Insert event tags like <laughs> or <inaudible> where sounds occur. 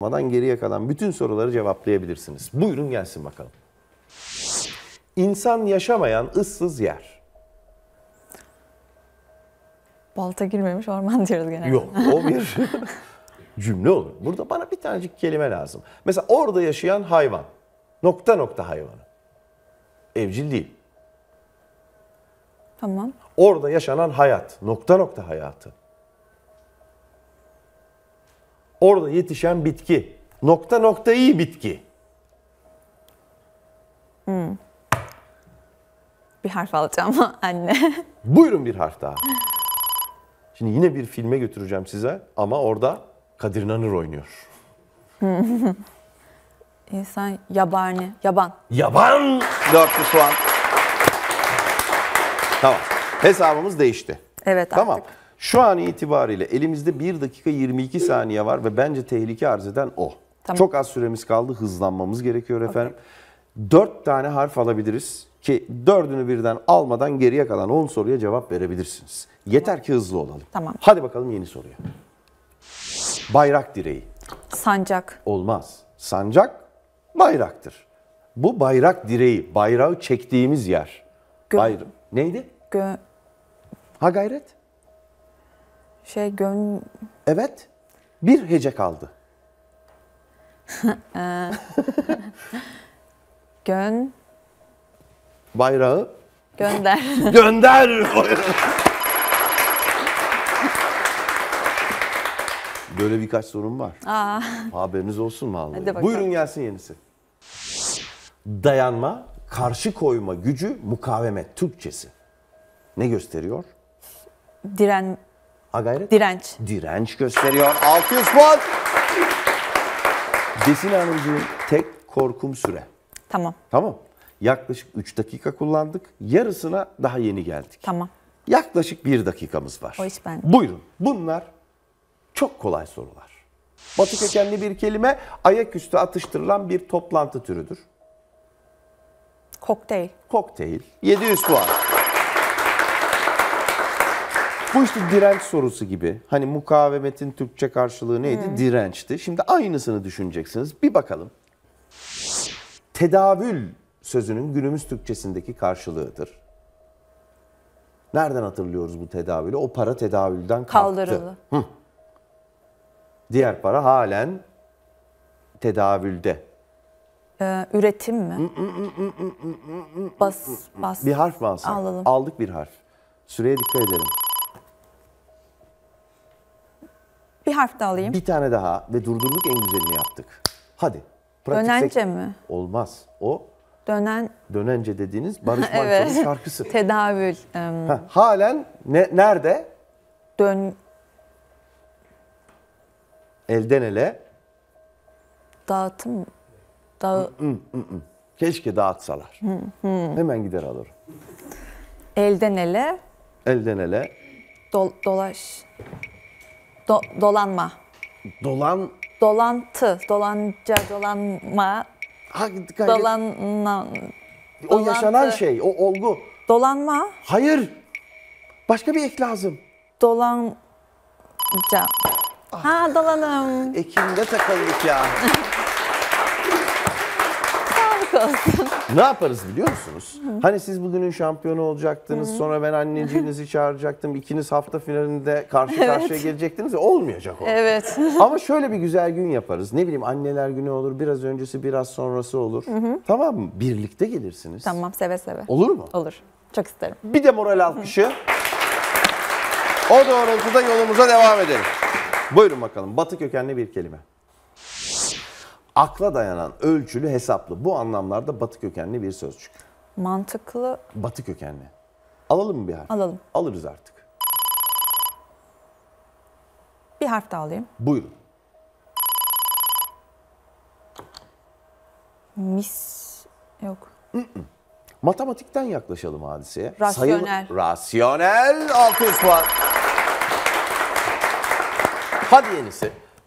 Madan geriye kalan bütün soruları cevaplayabilirsiniz. Buyurun gelsin bakalım. İnsan yaşamayan ıssız yer. Balta girmemiş orman diyoruz genelde. Yok o bir <laughs> cümle olur. Burada bana bir tanecik kelime lazım. Mesela orada yaşayan hayvan. Nokta nokta hayvanı. Evcil değil. Tamam. Orada yaşanan hayat. Nokta nokta hayatı. Orada yetişen bitki. Nokta nokta iyi bitki. Bir harf alacağım <laughs> anne. Buyurun bir harf daha. Şimdi yine bir filme götüreceğim size ama orada Kadir İnanır oynuyor. <laughs> İnsan yabani, yaban. Yaban 400 puan. Tamam. Hesabımız değişti. Evet Tamam. artık. Şu an itibariyle elimizde 1 dakika 22 saniye var ve bence tehlike arz eden o. Tamam. Çok az süremiz kaldı. Hızlanmamız gerekiyor efendim. 4 tane harf alabiliriz ki dördünü birden almadan geriye kalan 10 soruya cevap verebilirsiniz. Yeter ki hızlı olalım. Tamam. Hadi bakalım yeni soruya. Bayrak direği. Sancak. Olmaz. Sancak bayraktır. Bu bayrak direği, bayrağı çektiğimiz yer. Gö- Bayra- Neydi? Gö Ha gayret. Şey gön Evet. Bir hece kaldı. <laughs> gön Bayrağı gönder. <laughs> gönder. Böyle birkaç sorun var. Aa, Haberiniz olsun vallahi. Buyurun gelsin yenisi. Dayanma, karşı koyma gücü, mukavemet Türkçesi. Ne gösteriyor? diren Ha gayret. direnç. Direnç gösteriyor. 600 puan. Desin Hanımcığım tek korkum süre. Tamam. Tamam. Yaklaşık 3 dakika kullandık. Yarısına daha yeni geldik. Tamam. Yaklaşık 1 dakikamız var. O iş bende. Buyurun. Bunlar çok kolay sorular. Batı kökenli bir kelime ayaküstü atıştırılan bir toplantı türüdür. Kokteyl. Kokteyl. 700 puan. Bu işte direnç sorusu gibi. Hani mukavemetin Türkçe karşılığı neydi? Dirençti. Şimdi aynısını düşüneceksiniz. Bir bakalım. Tedavül sözünün günümüz Türkçesindeki karşılığıdır. Nereden hatırlıyoruz bu tedavülü? O para tedavülden kalktı. Kaldırıldı. Diğer para halen tedavülde. Ee, üretim mi? Bas bas. Bir harf mi alsak? Alalım. Aldık bir harf. Süreye dikkat edelim. Harf daha alayım. Bir tane daha ve durdurduk en güzelini yaptık. Hadi. pratik Dönence mi? Olmaz. O Dönen dönence dediğiniz Barış <laughs> Evet. Manço'nun şarkısı. tedavül. em, Heh, halen ne, nerede? dön Elden ele. dağıtım dağı Keşke dağıtsalar. Hemen gider alırım. elden ele Elden ele. dol, dolaş do- dolanma. Dolan. Dolantı, dolanca, dolanma, Ha, dikkat et. dolanma, o yaşanan şey, o olgu. dolanma, Hayır. Başka bir ek lazım. dolanca. Ha dolanım. Ekim'de takıldık ya. <laughs> Sağlık olsun. Ne yaparız biliyor musunuz? Hani siz bugünün şampiyonu olacaktınız, sonra ben anneciğinizi çağıracaktım, ikiniz hafta finalinde karşı karşıya gelecektiniz ya olmayacak o. Evet. <laughs> Ama şöyle bir güzel gün yaparız. Ne bileyim anneler günü olur, biraz öncesi, biraz sonrası olur. Tamam mı? Birlikte gelirsiniz. tamam seve seve. Olur mu? Olur. Çok isterim. Bir de moral alkışı. O doğrultuda yolumuza devam edelim. Buyurun bakalım. Batı kökenli bir kelime. Akla dayanan, ölçülü, hesaplı. Bu anlamlarda batı kökenli bir sözcük. Mantıklı Batı kökenli. Alalım mı bir harf? Alalım. Alırız artık. bir harf daha alayım. Buyurun. Mis yok. Matematikten yaklaşalım hadiseye. Rasyonel. Sayılı- rasyonel 600 puan. Hadi yenisi.